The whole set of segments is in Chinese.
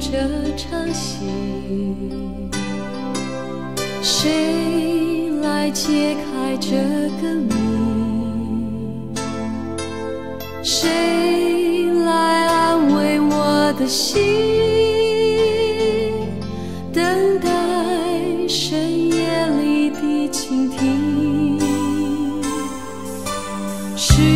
这场戏，谁来解开这个谜？谁来安慰我的心？等待深夜里的倾听。是。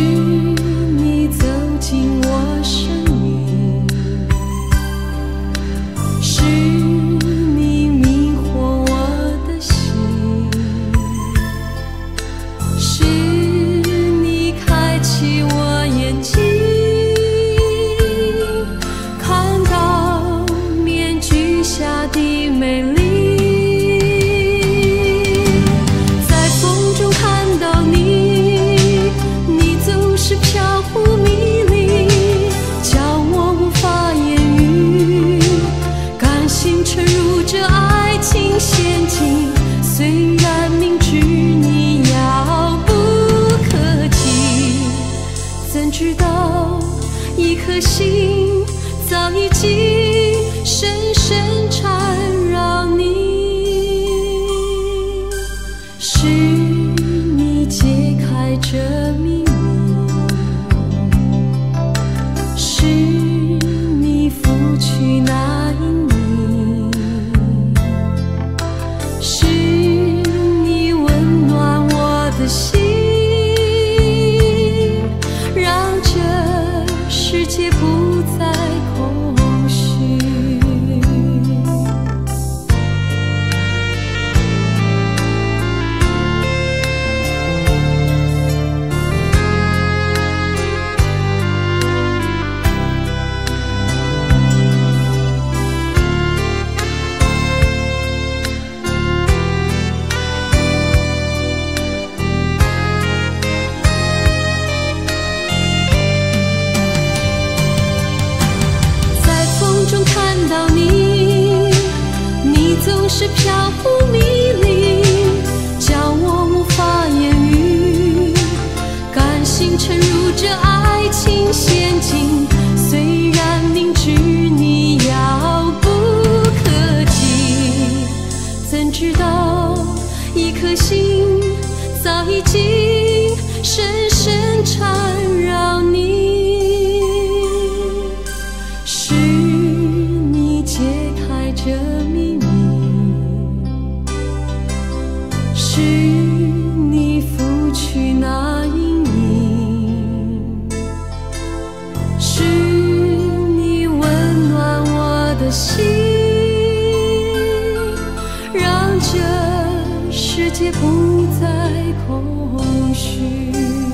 颗心早已经深深缠这爱情陷阱，虽然明知你遥不可及，怎知道一颗心早已经深深缠绕。不再空虚。